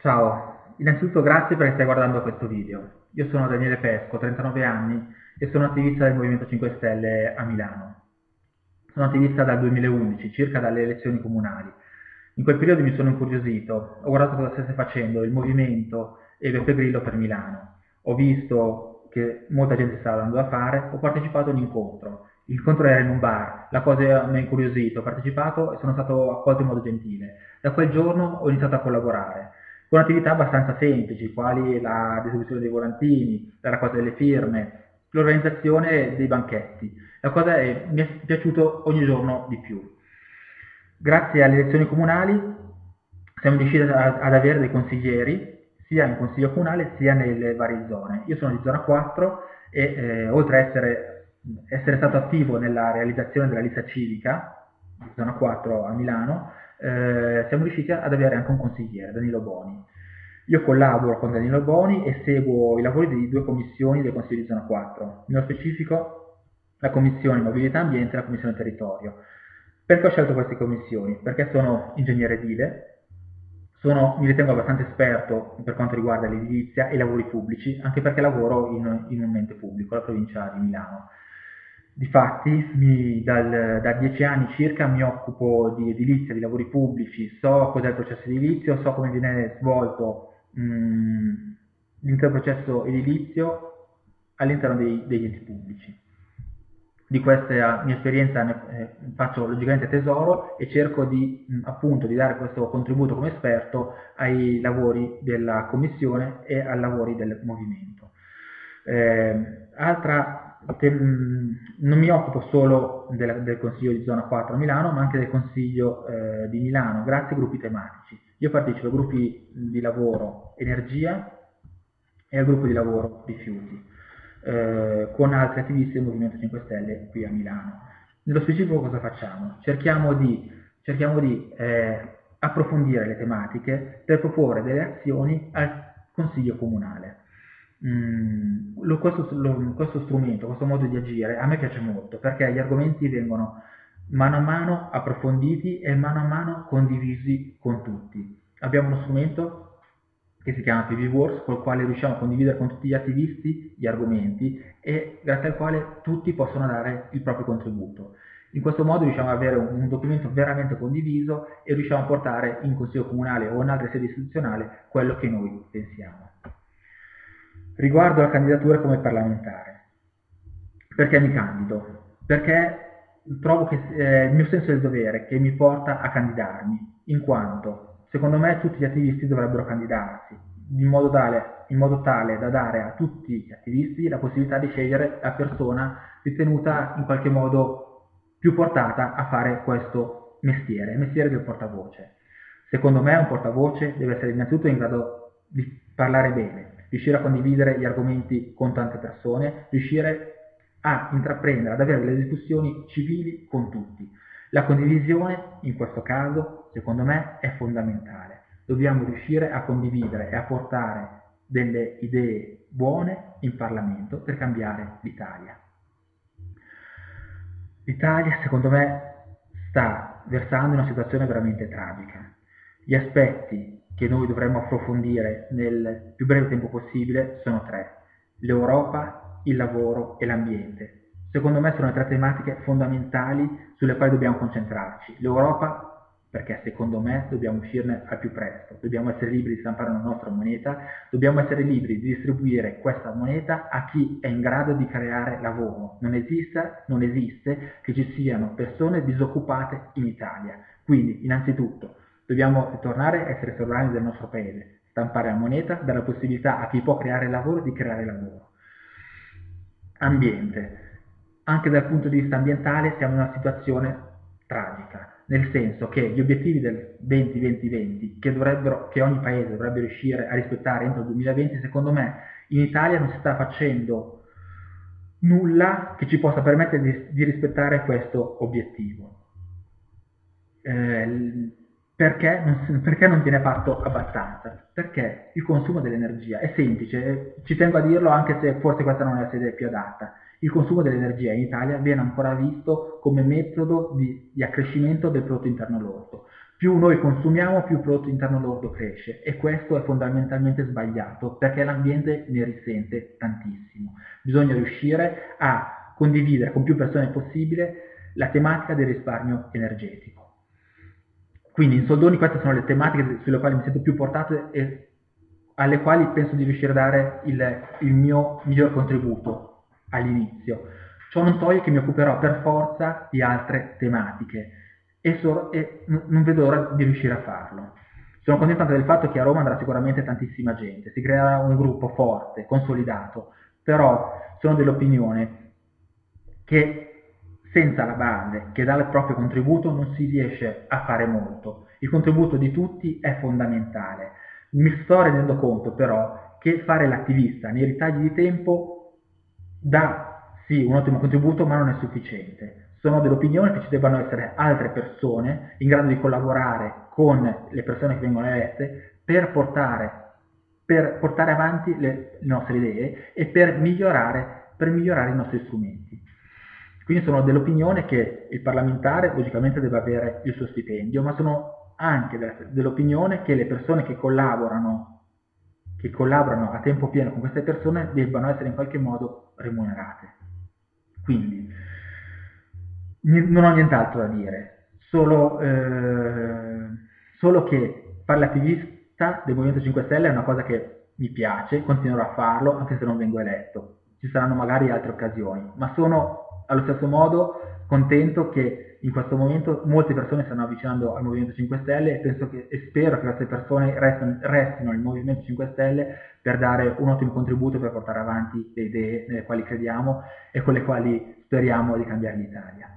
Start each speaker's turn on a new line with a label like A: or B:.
A: Ciao, innanzitutto grazie perché stai guardando questo video. Io sono Daniele Pesco, 39 anni e sono attivista del Movimento 5 Stelle a Milano. Sono attivista dal 2011, circa dalle elezioni comunali. In quel periodo mi sono incuriosito, ho guardato cosa stesse facendo il Movimento e Beppe Grillo per Milano. Ho visto che molta gente stava andando a fare, ho partecipato a un incontro. L'incontro era in un bar, la cosa mi ha incuriosito, ho partecipato e sono stato accolto in modo gentile. Da quel giorno ho iniziato a collaborare con attività abbastanza semplici, quali la distribuzione dei volantini, la raccolta delle firme, l'organizzazione dei banchetti. La cosa è, mi è piaciuto ogni giorno di più. Grazie alle elezioni comunali siamo riusciti ad avere dei consiglieri sia in consiglio comunale sia nelle varie zone. Io sono di zona 4 e eh, oltre a essere, essere, stato attivo nella realizzazione della lista civica, di zona 4 a Milano, eh, siamo riusciti ad avere anche un consigliere, Danilo Boni. Io collaboro con Danilo Boni e seguo i lavori di due commissioni del Consiglio di Zona 4, nello specifico la Commissione Mobilità Ambiente e la Commissione Territorio. Perché ho scelto queste commissioni? Perché sono ingegnere edile, sono, mi ritengo abbastanza esperto per quanto riguarda l'edilizia e i lavori pubblici, anche perché lavoro in, in un ente pubblico, la provincia di Milano. Difatti, mi, dal, da dieci anni circa mi occupo di edilizia, di lavori pubblici, so cos'è il processo edilizio, so come viene svolto l'intero processo edilizio all'interno degli enti pubblici. Di questa mia esperienza ne, eh, faccio logicamente tesoro e cerco di, mh, appunto, di dare questo contributo come esperto ai lavori della Commissione e ai lavori del Movimento. Eh, altra non mi occupo solo del, del, Consiglio di Zona 4 a Milano, ma anche del Consiglio eh, di Milano, grazie ai gruppi tematici. Io partecipo ai gruppi di lavoro energia e al gruppo di lavoro rifiuti, eh, con altri attivisti del Movimento 5 Stelle qui a Milano. Nello specifico cosa facciamo? Cerchiamo di, cerchiamo di eh, approfondire le tematiche per proporre delle azioni al Consiglio Comunale. Mm, lo, questo, lo, questo, strumento, questo modo di agire a me piace molto perché gli argomenti vengono mano a mano approfonditi e mano a mano condivisi con tutti. Abbiamo uno strumento che si chiama PV Wars, col quale riusciamo a condividere con tutti gli attivisti gli argomenti e grazie al quale tutti possono dare il proprio contributo. In questo modo riusciamo ad avere un documento veramente condiviso e riusciamo a portare in consiglio comunale o in altre sedi istituzionali quello che noi pensiamo. Riguardo la candidatura come parlamentare, perché mi candido? Perché trovo che eh, il mio senso del dovere che mi porta a candidarmi, in quanto secondo me tutti gli attivisti dovrebbero candidarsi, in modo tale, in modo tale da dare a tutti gli attivisti la possibilità di scegliere la persona ritenuta in qualche modo più portata a fare questo mestiere, il mestiere del portavoce. Secondo me un portavoce deve essere innanzitutto in grado di parlare bene, riuscire a condividere gli argomenti con tante persone, riuscire a intraprendere, ad avere delle discussioni civili con tutti. La condivisione, in questo caso, secondo me, è fondamentale. Dobbiamo riuscire a condividere e a portare delle idee buone in Parlamento per cambiare l'Italia. L'Italia, secondo me, sta versando in una situazione veramente tragica. Gli aspetti che noi dovremmo approfondire nel più breve tempo possibile sono tre. L'Europa, il lavoro e l'ambiente. Secondo me sono tre tematiche fondamentali sulle quali dobbiamo concentrarci. L'Europa perché secondo me dobbiamo uscirne al più presto, dobbiamo essere liberi di stampare una nostra moneta, dobbiamo essere liberi di distribuire questa moneta a chi è in grado di creare lavoro. Non esiste, non esiste che ci siano persone disoccupate in Italia. Quindi, innanzitutto, Dobbiamo ritornare a essere sovrani del nostro paese, stampare la moneta, dare la possibilità a chi può creare lavoro di creare lavoro. Ambiente. Anche dal punto di vista ambientale siamo in una situazione tragica, nel senso che gli obiettivi del 20-20-20 che, che ogni paese dovrebbe riuscire a rispettare entro il 2020, secondo me in Italia non si sta facendo nulla che ci possa permettere di, di rispettare questo obiettivo. Eh, perché perché non, viene fatto abbastanza? Perché il consumo dell'energia è semplice, ci tengo a dirlo anche se forse questa non è la sede più adatta. Il consumo dell'energia in Italia viene ancora visto come metodo di, di accrescimento del prodotto interno lordo. Più noi consumiamo, più il prodotto interno lordo cresce e questo è fondamentalmente sbagliato perché l'ambiente ne risente tantissimo. Bisogna riuscire a condividere con più persone possibile la tematica del risparmio energetico. Quindi in soldoni queste sono le tematiche sulle quali mi sento più portato e alle quali penso di riuscire a dare il, il mio miglior contributo all'inizio. Ciò non toglie che mi occuperò per forza di altre tematiche e, so, e non vedo l'ora di riuscire a farlo. Sono contento anche del fatto che a Roma andrà sicuramente tantissima gente, si creerà un gruppo forte, consolidato, però sono dell'opinione che senza la base che dà il proprio contributo non si riesce a fare molto. Il contributo di tutti è fondamentale. Mi sto rendendo conto però che fare l'attivista nei ritagli di tempo dà sì un ottimo contributo ma non è sufficiente. Sono dell'opinione che ci debbano essere altre persone in grado di collaborare con le persone che vengono elette per portare, per portare avanti le, nostre idee e per migliorare, per migliorare i nostri strumenti. Quindi sono dell'opinione che il parlamentare logicamente deve avere il suo stipendio, ma sono anche dell'opinione che le persone che collaborano, che collaborano a tempo pieno con queste persone debbano essere in qualche modo remunerate. Quindi non ho nient'altro da dire, solo, eh, solo che fare l'attivista del Movimento 5 Stelle è una cosa che mi piace, continuerò a farlo anche se non vengo eletto. Ci saranno magari altre occasioni, ma sono allo stesso modo contento che in questo momento molte persone stanno avvicinando al Movimento 5 Stelle e, penso che, e spero che queste persone restino, restino nel Movimento 5 Stelle per dare un ottimo contributo per portare avanti le idee nelle quali crediamo e con le quali speriamo di cambiare l'Italia.